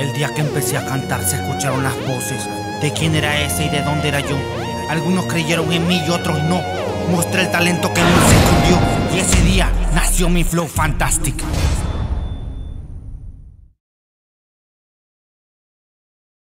El día que empecé a cantar se escucharon las voces de quién era ese y de dónde era yo. Algunos creyeron en mí y otros no. Mostré el talento que no se escondió y ese día nació mi flow fantastic.